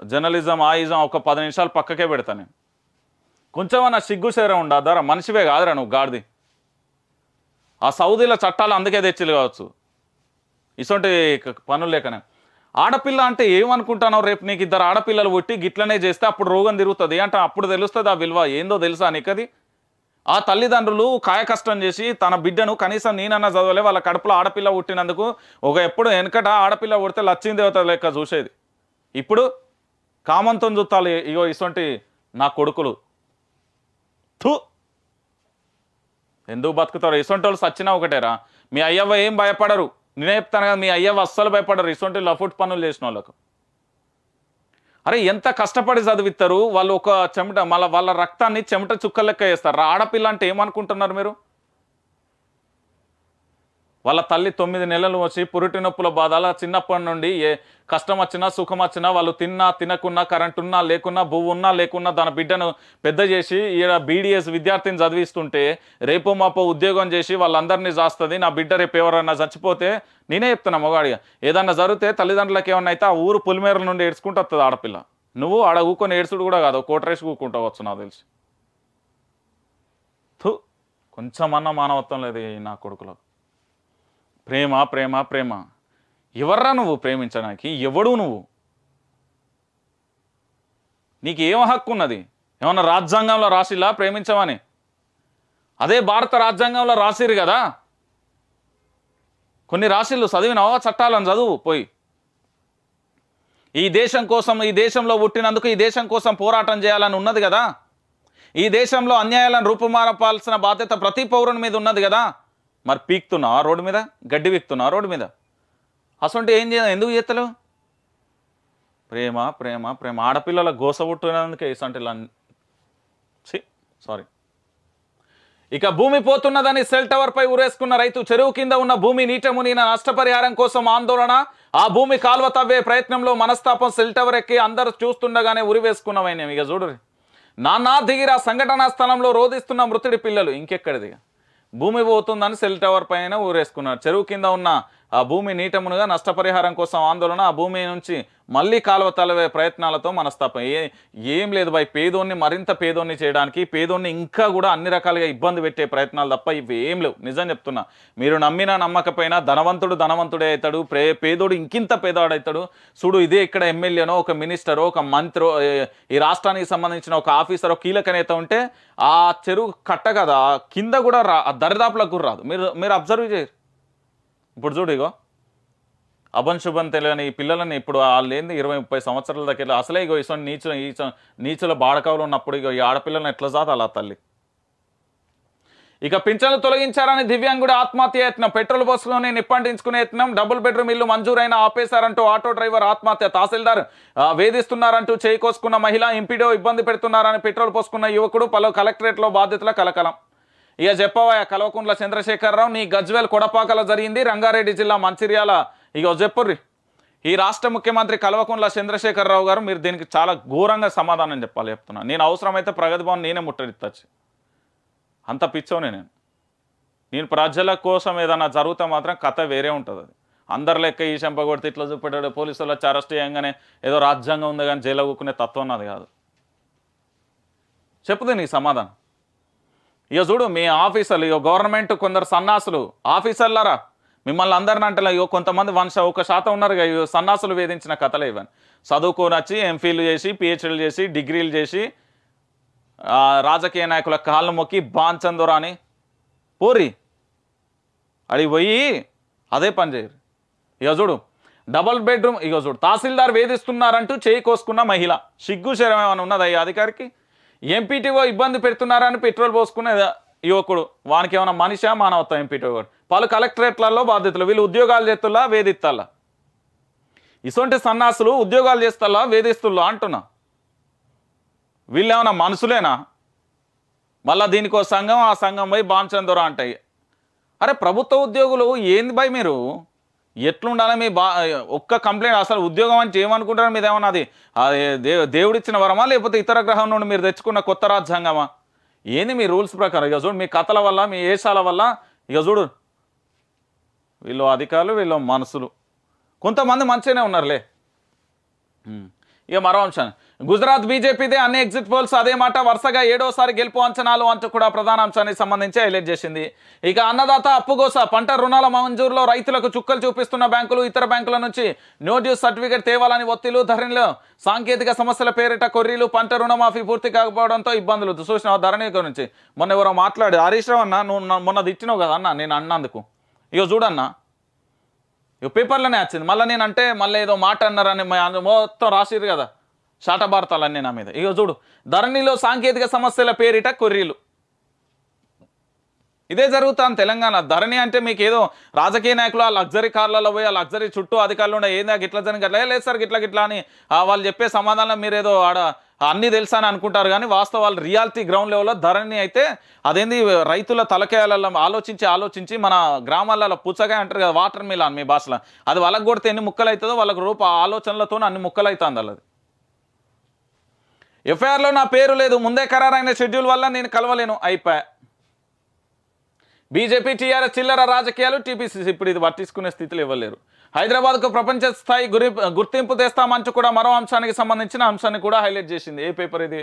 జర్నలిజం ఆయిజం ఒక పది నిమిషాలు పక్కకే పెడతాను నేను. కొంచెమన్నా సిగ్గు సేర ఉండద్దారా మనిషివే కాదురా నువ్వు గాడిది. ఆ సౌదీల చట్టాలు అందుకే తెచ్చిలు కావచ్చు. ఇటువంటి పనులు లేకనే. ఆడపిల్ల అంటే ఏమనుకుంటానో రేపు నీకు ఇద్దరు ఆడపిల్లలు పుట్టి గిట్లనే చేస్తే అప్పుడు రోగం తిరుగుతుంది అంటే అప్పుడు తెలుస్తుంది ఆ విలువ. ఏందో తెలుసా నీకది? ఆ తల్లిదండ్రులు కాయ కష్టం చేసి తన బిడ్డను కనీసం నేనన్నా చదవలే వాళ్ళ కడుపులో ఆడపిల్ల పుట్టినందుకు ఒక ఎప్పుడు వెనకట ఆడపిల్ల పుడితే లక్ష్మీ దేవత లెక్క చూసేది. ఇప్పుడు కామంతో చూస్తాలి ఇగో ఇటువంటి నా కొడుకులు. థూ! ఎందుకు బతుకుతారు? ఇసొంటి వాళ్ళు సచ్చినా ఒకటేరా. మీ అయ్యవ్వ ఏం భయపడరు. నేనే చెప్తాను కదా మీ అయ్యవ్వ అస్సలు భయపడరు. ఇసొంటి లఫుట్ పనులు చేసిన వాళ్ళకు. అరే ఎంత కష్టపడి చదివిస్తారు వాళ్ళు ఒక చెమట మళ్ళీ వాళ్ళ రక్తాన్ని చెమట చుక్కలెక్క వేస్తారు. ఆడపిల్ల అంటే ఏమనుకుంటున్నారు మీరు? వాళ్ళ తల్లి తొమ్మిది నెలలు వచ్చి పురిటి నొప్పుల బాధల చిన్నప్పటి నుండి ఏ కష్టం వచ్చినా సుఖం వచ్చినా వాళ్ళు తిన్నా తినకున్నా కరెంట్ ఉన్నా లేకున్నా భూమి ఉన్నా లేకున్నా తన బిడ్డను పెద్ద చేసి ఈడ బీడీఎస్ విద్యార్థిని చదివిస్తుంటే రేపు మాపో ఉద్యోగం చేసి వాళ్ళందరినీ చేస్తుంది నా బిడ్డ రేపు ఎవరన్నా చచ్చిపోతే నేనే చెప్తున్నా మొగాడిగా. ఏదన్నా జరిగితే తల్లిదండ్రులకు ఏమన్నా అయితే ఆ ఊరు పులిమేరల నుండి ఏడ్చుకుంటూ వస్తుంది ఆడపిల్ల. నువ్వు ఆడ ఊకొని ఏడ్చుడు కూడా కాదు కోటరేసి కూకుంటావచ్చు నాకు తెలిసి. కొంచెమన్నా మానవత్వం లేదు ఈ నా కొడుకులకు. ప్రేమ ప్రేమ ప్రేమ. ఎవర్రా నువ్వు ప్రేమించడానికి? ఎవడు నువ్వు? నీకు ఏం హక్కు ఉన్నది ఏమన్నా రాజ్యాంగంలో రాసిలా ప్రేమించమని అదే భారత రాజ్యాంగంలో రాసిరు కదా? కొన్ని రాసిళ్ళు చదివినావా? చట్టాలను చదువు పోయి. ఈ దేశం కోసం ఈ దేశంలో పుట్టినందుకు ఈ దేశం కోసం పోరాటం చేయాలని ఉన్నది కదా? ఈ దేశంలో అన్యాయాలను రూపుమారపాల్సిన బాధ్యత ప్రతి పౌరుని మీద ఉన్నది కదా? మరి పీక్తున్నావా రోడ్డు మీద? గడ్డి పీక్తున్నావా రోడ్డు మీద? అసలు ఏం చేయాలి? ఎందుకు చేస్తలేవు ప్రేమ ప్రేమ ప్రేమ. ఆడపిల్లల గోస పుట్టినందుకే ఇసంటి సారీ ఇక భూమి పోతున్నదని సెల్ టవర్ పై ఉరేసుకున్న రైతు చెరువు కింద ఉన్న భూమి నీట మునిగిన నష్టపరిహారం కోసం ఆందోళన. ఆ భూమి కాల్వ తవ్వే ప్రయత్నంలో మనస్తాపం సెల్ టవర్ ఎక్కి అందరూ చూస్తుండగానే ఉరివేసుకున్నవైన ఇక చూడరు నానా దిగిరా సంఘటనా స్థలంలో రోధిస్తున్న మృతుడి పిల్లలు. ఇంకెక్కడిదిగా? భూమి పోతుందని సెల్ టవర్ పైన ఊరేసుకున్నారు. చెరువు కింద ఉన్న ఆ భూమి నీటమునుగా నష్టపరిహారం కోసం ఆందోళన. ఆ భూమి నుంచి మళ్ళీ కాలువ తలవే ప్రయత్నాలతో మనస్తాపం ఏ ఏం లేదు భయ్ పేదోన్ని మరింత పేదోన్ని చేయడానికి పేదోన్ని ఇంకా కూడా అన్ని రకాలుగా ఇబ్బంది పెట్టే ప్రయత్నాలు తప్ప ఇవి ఏం లేవు. నిజం చెప్తున్నా. మీరు నమ్మినా నమ్మకపోయినా ధనవంతుడు ధనవంతుడే అవుతాడు ప్రే పేదోడు ఇంకింత పేదవాడు అవుతాడు. చూడు ఇదే ఇక్కడ ఎమ్మెల్యేనో ఒక మినిస్టరో ఒక మంత్రో ఈ రాష్ట్రానికి సంబంధించిన ఒక ఆఫీసరో కీలక నేత ఉంటే ఆ చెరువు కట్ట కదా ఆ కింద కూడా రా ఆ దరిదాపులకు రాదు. మీరు మీరు అబ్జర్వ్ చేయరు. ఇప్పుడు చూడు ఇగో. అభన్ శుభన్ తెలియని ఈ పిల్లలని ఇప్పుడు వాళ్ళు ఏంది ఇరవై ముప్పై సంవత్సరాల దగ్గర అసలే ఇగో ఇసో నీచు ఈచ నీచుల బాడకవులు ఉన్నప్పుడు ఇగో ఈ ఆడపిల్లలను ఎట్లా జాత అలా తల్లి? ఇక పింఛన్లు తొలగించారని దివ్యాంగుడు ఆత్మహత్య యత్నం పెట్రోల్ బస్సులోనే నిప్పంటించుకునే యత్నం డబుల్ బెడ్రూమ్ ఇల్లు మంజూరైన ఆపేశారంటూ ఆటో డ్రైవర్ ఆత్మహత్య. తహసీల్దార్ వేధిస్తున్నారంటూ చేయికోసుకున్న మహిళ ఇంపీడో ఇబ్బంది పెడుతున్నారని పెట్రోల్ పోసుకున్న యువకుడు పలు కలెక్టరేట్లో బాధితుల కలకలం. ఇక చెప్పవా కల్వకుంట్ల చంద్రశేఖరరావు నీ గజ్వేల్ కొడపాకలో జరిగింది. రంగారెడ్డి జిల్లా మంచిర్యాల ఇక చెప్పుర్రి. ఈ రాష్ట్ర ముఖ్యమంత్రి కల్వకుంట్ల చంద్రశేఖరరావు గారు మీరు దీనికి చాలా ఘోరంగా సమాధానం చెప్పాలి చెప్తున్నా. నేను అవసరమైతే ప్రగతి భవన్ నేనే ముట్టడిత్తచ్చు. అంత పిచ్చోనే నేను. నేను ప్రజల కోసం ఏదైనా జరిగితే మాత్రం కథ వేరే ఉంటుంది అది. అందరి లెక్క ఈ చెంప కొడితే ఇట్లా చూపెట్టాడు పోలీసులు వచ్చి అరెస్ట్ చేయగానే ఏదో రాజ్యాంగం ఉంది కానీ జైలు కూకునే తత్వం అది కాదు. చెప్పుదే నీ సమాధానం. ఇక చూడు మీ ఆఫీసర్లు ఇక గవర్నమెంట్ కొందరు సన్నాసులు ఆఫీసర్లరా? మిమ్మల్ని అందరిని అంటే అయ్యో కొంతమంది వన్ ఒక శాతం ఉన్నారు అయ్యో సన్నాసులు వేధించిన కథలు ఇవన్నీ. చదువుకొని వచ్చి ఎంఫీలు చేసి పిహెచ్డీలు చేసి డిగ్రీలు చేసి రాజకీయ నాయకుల కాళ్ళు మొక్కి బాంచందురా అని పోరి అడిగి పోయి అదే పని చేయరు. ఇక చూడు డబల్ బెడ్రూమ్ ఇక చూడు తహసీల్దార్ వేధిస్తున్నారంటూ చేయి కోసుకున్న మహిళ. సిగ్గు శరం ఏమైనా ఉన్నదా ఈ అధికారికి? ఎంపీటీఓ ఇబ్బంది పెడుతున్నారని పెట్రోల్ పోసుకునే యువకుడు? వానికి ఏమైనా మనిషా మానవత్వం ఎంపీటీఓ కూడా పలు కలెక్టరేట్లలో బాధ్యతలు. వీళ్ళు ఉద్యోగాలు చేస్తుల్లా వేధిస్తాలా ఇటువంటి సన్నాసులు ఉద్యోగాలు చేస్తాలా వేధిస్తుల్లా అంటున్నా? వీళ్ళు ఏమైనా మనుషులేనా? మళ్ళా దీనికో సంఘం ఆ సంఘం పోయి బాంచందొర అంటాయి. అరే ప్రభుత్వ ఉద్యోగులు ఏంది భయ మీరు? ఎట్లుండాలి మీ బా ఒక్క కంప్లైంట్ అసలు ఉద్యోగం అని చేయమనుకుంటారు మీద ఏమన్నా అది? దే దేవుడిచ్చిన వరమా లేకపోతే ఇతర గ్రహం నుండి మీరు తెచ్చుకున్న కొత్త రాజ్యాంగమా? ఏంది మీ రూల్స్ ప్రకారం? ఇక చూడు మీ కథల వల్ల మీ ఏషాల వల్ల ఇక చూడు వీళ్ళు అధికారులు వీళ్ళు మనసులు. కొంతమంది మంచిగానే ఉన్నారులే. ఇక మరో అంశం. గుజరాత్ బీజేపీదే అన్ని ఎగ్జిట్ పోల్స్ అదే మాట వరుసగా ఏడోసారి గెలుపు అంచనాలు అంటూ కూడా ప్రధాన అంశానికి సంబంధించి హైలైట్ చేసింది. ఇక అన్నదాత అప్పుగోస పంట రుణాల మంజూరులో రైతులకు చుక్కలు చూపిస్తున్న బ్యాంకులు ఇతర బ్యాంకుల నుంచి నో డ్యూస్ సర్టిఫికేట్ తేవాలని ఒత్తిళ్ళు ధరణిలో సాంకేతిక సమస్యల పేరిట కొర్రీలు పంట రుణమాఫీ పూర్తి కాకపోవడంతో ఇబ్బందులు. చూసిన ధరణి గురించి మొన్న ఎవరో మాట్లాడి హరీష్ రావు అన్న నువ్వు నా- ఇచ్చినావు కదా అన్న నేను అన్నందుకు. ఇక చూడన్నా. ఇక పేపర్లోనే వచ్చింది. మళ్ళీ నేను అంటే మళ్ళీ ఏదో మాట అన్నారని మొత్తం రాసిరు కదా. శాటభారతాలన్నీ నా మీద. ఇక చూడు. ధరణిలో సాంకేతిక సమస్యల పేరిట కొర్రీలు. ఇదే జరుగుతాను తెలంగాణ. ధరణి అంటే మీకు ఏదో రాజకీయ నాయకులు ఆ లగ్జరీ కార్లలో పోయి ఆ లగ్జరీ చుట్టూ అధికారులు ఉండే ఏందా గిట్ల జరిగి గట్ల? లేదు సార్ గిట్ల గిట్ల అని వాళ్ళు చెప్పే సమాధానం మీరు ఏదో ఆడ అన్నీ తెలుసా అని అనుకుంటారు కానీ వాస్తవాలు రియాలిటీ గ్రౌండ్ లెవెల్లో ధరణి అయితే అదేంది రైతుల తలకాయలలో ఆలోచించి ఆలోచించి మన గ్రామాలలో పుచ్చగా అంటారు కదా వాటర్ మిలాన్ మీ భాషలో. అది వాళ్ళకి కొడితే ఎన్ని ముక్కలు అవుతుందో వాళ్ళకి రూప ఆలోచనలతో అన్ని ముక్కలు అవుతుంది అది ఎఫ్ఐఆర్లో నా పేరు లేదు ముందే ఖరారైన షెడ్యూల్ వల్ల నేను కలవలేను అయిపోయా. బీజేపీ టీఆర్ఎస్ చిల్లర రాజకీయాలు టీపీసీసీ ఇప్పుడు ఇది పట్టించుకునే స్థితిలో ఇవ్వలేరు. హైదరాబాద్కు ప్రపంచ స్థాయి గురి గుర్తింపు తెస్తామంటూ కూడా మరో అంశానికి సంబంధించిన అంశాన్ని కూడా హైలైట్ చేసింది. ఏ పేపర్ ఇది?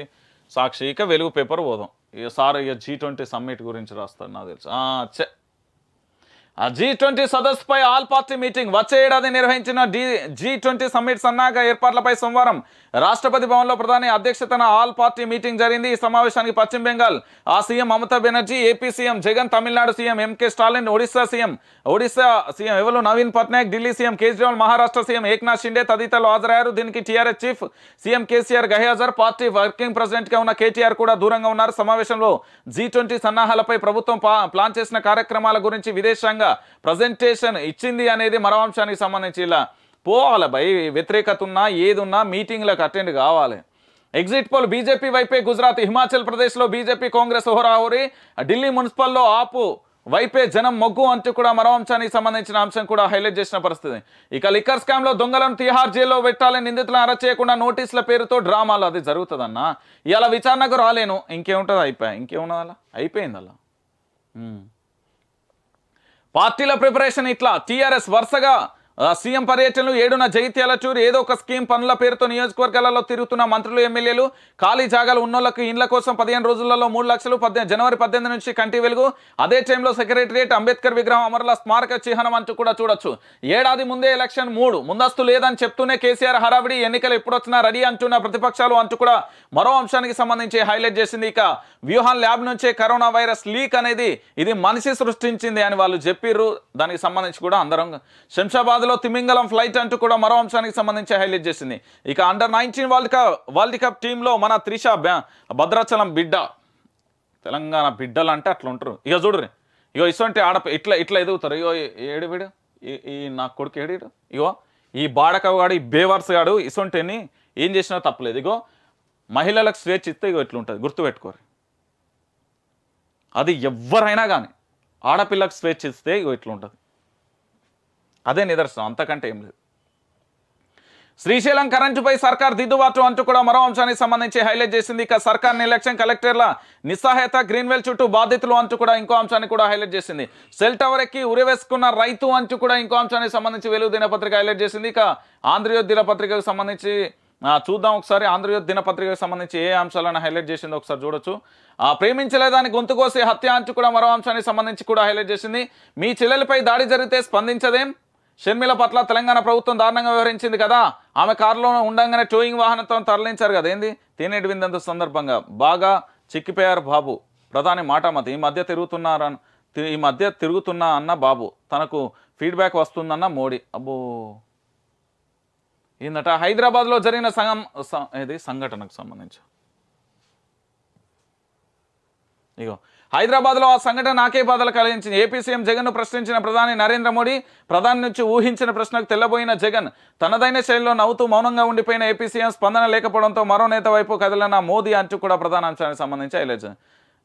సాక్షి ఇక వెలుగు పేపర్ పోదాం ఇక సార్ ఇక జీ ట్వంటీ సమ్మిట్ గురించి రాస్తారు నాకు తెలుసు. చె జీ ట్వంటీ సదస్సుపై ఆల్ పార్టీ మీటింగ్ వచ్చే ఏడాది నిర్వహించిన డి జీ ట్వంటీ సమ్మిట్ సన్నాహక ఏర్పాట్లపై సోమవారం రాష్ట్రపతి భవన్లో ప్రధాని అధ్యక్షతన ఆల్ పార్టీ మీటింగ్ జరిగింది. ఈ సమావేశానికి పశ్చిమ బెంగాల్ ఆ CM Mamata Banerjee AP CM Jagan Tamil Nadu CM M K Stalin Odisha CM Odisha CM ఎవరు? నవీన్ పట్నాయక్ ఢిల్లీ సీఎం కేజ్రీవాల్ మహారాష్ట్ర సీఎం ఏక్నాథ్ షిండే తదితరులు హాజరయ్యారు. దీనికి టీఆర్ఎస్ చీఫ్ సీఎం కేసీఆర్ గైహాజర్ పార్టీ వర్కింగ్ ప్రెసిడెంట్గా ఉన్న కేటీఆర్ కూడా దూరంగా ఉన్నారు. సమావేశంలో జీ ట్వంటీ సన్నాహాలపై ప్రభుత్వం ప్లాన్ చేసిన కార్యక్రమాల గురించి విదేశాంగ ప్రజెంటేషన్ ఇచ్చింది అనేది మరో అంశానికి సంబంధించి ఇలా పోవాలి భయ్ వ్యతిరేకత ఉన్నా ఏదున్నా మీటింగ్లకు అటెండ్ కావాలి. ఎగ్జిట్ పోల్ బీజేపీ వైపే గుజరాత్ హిమాచల్ ప్రదేశ్లో బీజేపీ కాంగ్రెస్ హోరాహోరి ఢిల్లీ మున్సిపల్లో ఆపు వైపే జనం మొగ్గు అంటూ కూడా మరో అంశానికి సంబంధించిన అంశం కూడా హైలైట్ చేసిన పరిస్థితి. ఇక లిక్కర్ స్కామ్లో దొంగలను తిహార్ జైల్లో పెట్టాలని నిందితులను అరెస్ట్ చేయకుండా నోటీసుల పేరుతో డ్రామాలు అది జరుగుతుందన్న. ఇలా విచారణకు రాలేను. ఇంకేముంటుంది? అయిపోయా? ఇంకేమున్నది అలా అయిపోయింది అలా పార్టీల ప్రిపరేషన్ ఇట్లా టీఆర్ఎస్ వరుసగా సీఎం పర్యటనలు ఏడున జగిత్యాల చూరు ఏదో ఒక స్కీమ్ పనుల పేరుతో నియోజకవర్గాలలో తిరుగుతున్న మంత్రులు ఎమ్మెల్యేలు ఖాళీ జాగాలు ఉన్నోళ్ళకి ఇండ్ల కోసం పదిహేను రోజులలో మూడు లక్షలు పద్దెనిమిది జనవరి పద్దెనిమిది నుంచి కంటి వెలుగు. అదే టైంలో సెక్రటరియట్ అంబేద్కర్ విగ్రహం అమరుల స్మారక చిహ్నం అంటూ కూడా చూడొచ్చు. ఏడాది ముందే ఎలక్షన్ మూడు. ముందస్తు లేదని చెప్తూనే కేసీఆర్ హడావిడి ఎన్నికలు ఎప్పుడొచ్చినా రెడీ అంటున్న ప్రతిపక్షాలు అంటూ కూడా మరో అంశానికి సంబంధించి హైలైట్ చేసింది ఇక వ్యూహాన్ ల్యాబ్ నుంచే కరోనా వైరస్ లీక్ అనేది ఇది మనిషి సృష్టించింది అని వాళ్ళు చెప్పిర్రు. దానికి సంబంధించి కూడా అందరం శంషాబాద్ శంషాబాద్లో తిమింగలం ఫ్లైట్ అంటూ కూడా మరో అంశానికి సంబంధించి హైలైట్ చేసింది. ఇక under nineteen world cup world cup టీంలో మన త్రిష భద్రాచలం బిడ్డ. తెలంగాణ బిడ్డలు అంటే అట్లా ఉంటారు ఇక చూడరు ఇగో ఇటువంటి ఆడ ఇట్లా ఇట్లా ఎదుగుతారు. ఇగో ఏడు వీడు? ఈ- నా కొడుకు ఏడు ఇగో ఈ బాడకవాడు ఈ బేవర్స్ గాడు ఇసొంటిని ఏం చేసినా తప్పలేదు. ఇగో మహిళలకు స్వేచ్ఛ ఇస్తే ఇగో ఇట్లుంటుంది. గుర్తుపెట్టుకోరు అది ఎవరైనా కానీ ఆడపిల్లకు స్వేచ్ఛ ఇస్తే ఇగో ఇట్లుంటుంది. అదే నిదర్శనం అంతకంటే ఏం లేదు. శ్రీశైలం కరెంటుపై సర్కార్ దిద్దుబాటు అంటూ కూడా మరో అంశానికి సంబంధించి హైలైట్ చేసింది. ఇక సర్కార్ నిర్లక్ష్యం కలెక్టర్ల నిస్సహాయత గ్రీన్వెల్ చుట్టూ బాధితులు అంటూ కూడా ఇంకో అంశాన్ని కూడా హైలైట్ చేసింది. సెల్ టవర్ ఎక్కి ఉరివేసుకున్న రైతు అంటూ కూడా ఇంకో అంశానికి సంబంధించి వెలుగు దినపత్రిక హైలైట్ చేసింది. ఇక ఆంధ్రయోత్ దినపత్రికకు సంబంధించి చూద్దాం ఒకసారి. ఆంధ్రయోత్ దినపత్రికకు సంబంధించి ఏ అంశాలను హైలైట్ చేసిందో ఒకసారి చూడొచ్చు. ఆ, ప్రేమించలేదని గొంతు కోసి హత్య అంటూ కూడా మరో అంశానికి సంబంధించి కూడా హైలైట్ చేసింది. మీ చెల్లెలపై దాడి జరిగితే స్పందించదేం? షర్మిల పట్ల తెలంగాణ ప్రభుత్వం దారుణంగా వ్యవహరించింది కదా. ఆమె కారులో ఉండగానే టోయింగ్ వాహనంతో తరలించారు కదా. ఏంది? తేనెటి విందంత సందర్భంగా. బాగా చిక్కిపోయారు బాబు. ప్రధాని మాటామతి ఈ మధ్య తిరుగుతున్నారని తి- ఈ మధ్య తిరుగుతున్నా అన్న బాబు. తనకు ఫీడ్బ్యాక్ వస్తుందన్న మోడీ. అబ్బో! ఏందట? హైదరాబాద్లో జరిగిన సంఘం ఇది సంఘటనకు సంబంధించి. ఇగో హైదరాబాద్లో ఆ సంఘటన నాకే బాధలు కలిగించింది. ఏపీ సీఎం జగన్ను ప్రశ్నించిన ప్రధాని నరేంద్ర మోడీ ప్రధాని నుంచి ఊహించిన ప్రశ్నకు తెల్లబోయిన జగన్ తనదైన శైలిలో నవ్వుతూ మౌనంగా ఉండిపోయిన ఏపీ సీఎం స్పందన లేకపోవడంతో మరో నేత వైపు కదిలిన మోదీ అంటూ కూడా ప్రధాన అంశానికి సంబంధించి హైలైట్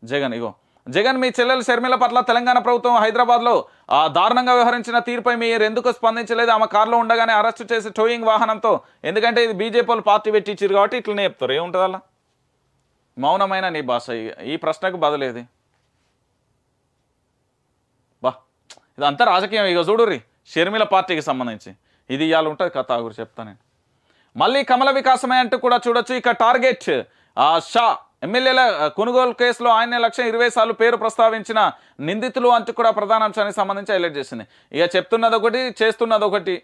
జగన్ ఇగో. జగన్ మీ చెల్లెలు షర్మిల పట్ల తెలంగాణ ప్రభుత్వం హైదరాబాద్లో ఆ దారుణంగా వ్యవహరించిన తీరుపై మీరు ఎందుకు స్పందించలేదు? ఆమె కారులో ఉండగానే అరెస్టు చేసి టోయింగ్ వాహనంతో ఎందుకంటే ఇది బీజేపీ పార్టీ పార్టీ పెట్టించారు కాబట్టి ఇట్లనే చెప్తారు. ఏముంటుంది అలా మౌనమైన నీ భాష ఈ ప్రశ్నకు బదులేది బా ఇదంతా రాజకీయం. ఇక చూడుర్రి షర్మిల పార్టీకి సంబంధించి. ఇది ఇవాళ ఉంటుంది కథ గురి చెప్తాను మళ్ళీ కమల వికాసమే అంటూ కూడా చూడొచ్చు. ఇక టార్గెట్ షా ఎమ్మెల్యేల కొనుగోలు కేసులో ఆయన లక్ష ఇరవై సార్లు పేరు ప్రస్తావించిన నిందితులు అంటూ కూడా ప్రధాన అంశానికి సంబంధించి హైలైట్ చేసింది. ఇక చెప్తున్నది ఒకటి చేస్తున్నది ఒకటి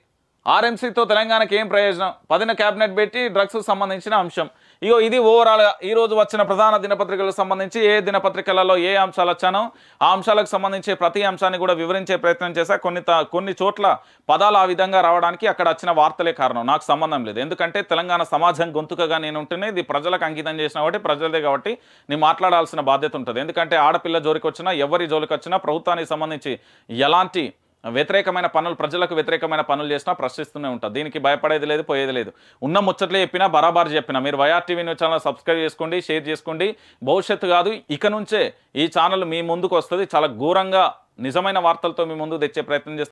ఆర్ఎంసీతో తెలంగాణకి ఏం ప్రయోజనం? పదిన క్యాబినెట్ పెట్టి డ్రగ్స్ సంబంధించిన అంశం. ఇగో ఇది ఓవరాల్గా ఈరోజు వచ్చిన ప్రధాన దినపత్రికలకు సంబంధించి ఏ దినపత్రికలలో ఏ అంశాలు వచ్చానో ఆ అంశాలకు సంబంధించి ప్రతి అంశాన్ని కూడా వివరించే ప్రయత్నం చేశా. కొన్ని త- కొన్ని చోట్ల పదాలు ఆ విధంగా రావడానికి అక్కడ వచ్చిన వార్తలే కారణం. నాకు సంబంధం లేదు. ఎందుకంటే తెలంగాణ సమాజం గొంతుకగా నేను ఉంటేనే ఇది ప్రజలకు అంకితం చేసిన కాబట్టి ప్రజలదే కాబట్టి నేను మాట్లాడాల్సిన బాధ్యత ఉంటుంది. ఎందుకంటే ఆడపిల్ల జోలికి వచ్చినా ఎవరి జోలికి వచ్చినా ప్రభుత్వానికి సంబంధించి ఎలాంటి వ్యతిరేకమైన పనులు ప్రజలకు వ్యతిరేకమైన పనులు చేసినా ప్రశ్నిస్తూనే ఉంటుంది దీనికి భయపడేది లేదు పోయేది లేదు. ఉన్న ముచ్చట్లు చెప్పినా బరాబర్ చెప్పినా. మీరు YR TV news channel subscribe చేసుకోండి షేర్ చేసుకోండి. భవిష్యత్తు కాదు ఇక నుంచే ఈ ఛానల్ మీ ముందుకు వస్తుంది. చాలా ఘోరంగా నిజమైన వార్తలతో మీ ముందు తెచ్చే ప్రయత్నం చేస్తాం.